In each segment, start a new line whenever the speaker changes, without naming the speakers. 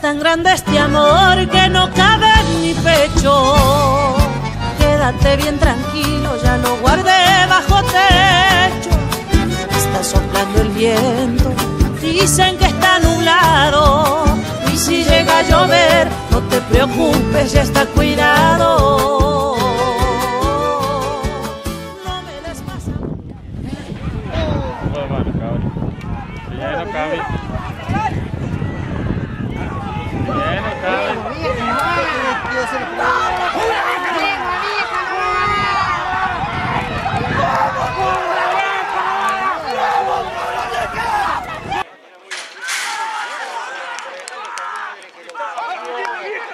tan grande este amor que no cabe en mi pecho. Quédate bien tranquilo, ya lo guardé bajo techo. Está soplando el viento, dicen que está nublado. Y si llega a llover, no te preocupes, ya está cuidado. No me des más. Si ya no cabe. Si ya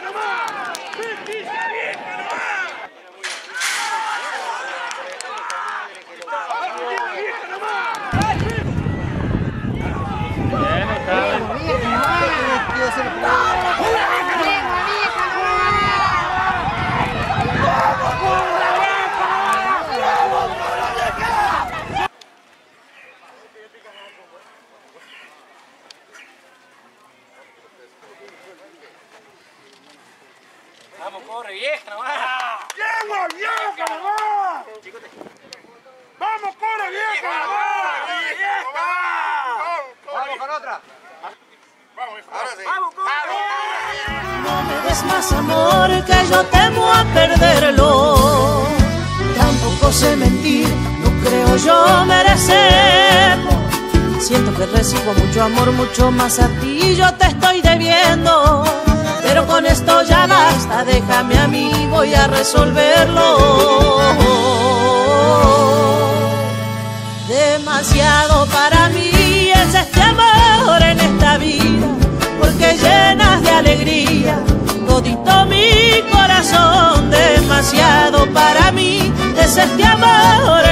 no cabe. Vamos, corre, vieja, nomás. ¡Yegua, vieja, nomás! ¡Vamos, corre, vieja, nomás! ¡Vieja! ¡Vamos con otra! ¡Vamos, Ahora sí. ¡Vamos, corre! No me des más amor que yo temo a perderlo. Tampoco sé mentir, no creo yo merecerlo. Siento que recibo mucho amor, mucho más a ti, yo te estoy debiendo. Pero con esto ya Déjame a mí, voy a resolverlo. Demasiado para mí es este amor en esta vida, porque llenas de alegría todito mi corazón. Demasiado para mí es este amor